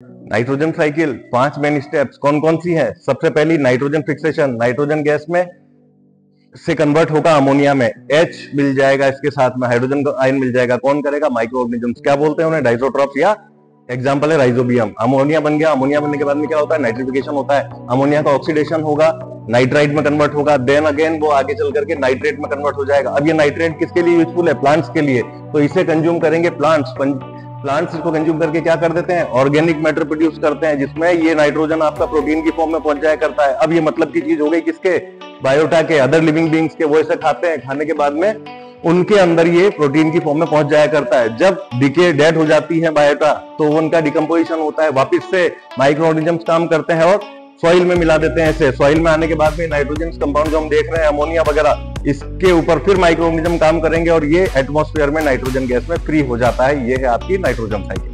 Nitrogen cycle, पाँच main steps कौन कौन सी है? सबसे पहली नाइट्रोजन फिक्सेशन, नाइट्रोजन गैस में से कन्वर्ट होगा अमोनिया में। H मिल जाएगा इसके साथ में हाइड्रोजन आयन मिल जाएगा। कौन करेगा? माइक्रो ऑर्गेनिजम्स क्या बोलते हैं उन्हें? डाइजोट्रॉप्स या एग्ज़ाम्पल है राइजोबियम अमोनिया बन गया। अमोनिया बनने के बाद में क्या होता है? नाइट्रिफिकेशन होता है। अमोनिया का ऑक्सीडेशन होगा। नाइट्राइट में कन्वर्ट होगा। देन अगेन वो आगे चल करके नाइट्रेट में कन्वर्ट हो जाएगा। अब ये नाइट्रेट किसके लिए यूजफुल है? प्लांट्स के लिए। तो इसे कंज्यूम करेंगे प्लांट्स प्लांट्स इसको कंज्यूम करके क्या कर देते हैं? ऑर्गेनिक मैटर प्रोड्यूस करते हैं, जिसमें ये नाइट्रोजन आपका प्रोटीन की फॉर्म में पहुँच जाया करता है। अब ये मतलब की चीज़ हो गई किसके? बायोटा के अदर लिविंग बींग्स के, वो इसे खाते हैं, खाने के बाद में उनके अंदर ये प्रोटीन की फॉर्म में पहुँच जाया करता है। जब डिके डेड हो जाती है बायोटा तो उनका डिकम्पोजिशन होता है, वापिस से माइक्रो ऑर्गेनिजम्स काम करते हैं और सॉइल में मिला देते हैं ऐसे सॉइल में आने के बाद में नाइट्रोजन कंपाउंड जो हम देख रहे हैं अमोनिया वगैरह। इसके ऊपर फिर माइक्रो ऑर्गेनिज्म काम करेंगे और ये एटमोस्फेयर में नाइट्रोजन गैस में फ्री हो जाता है। ये है आपकी नाइट्रोजन साइकिल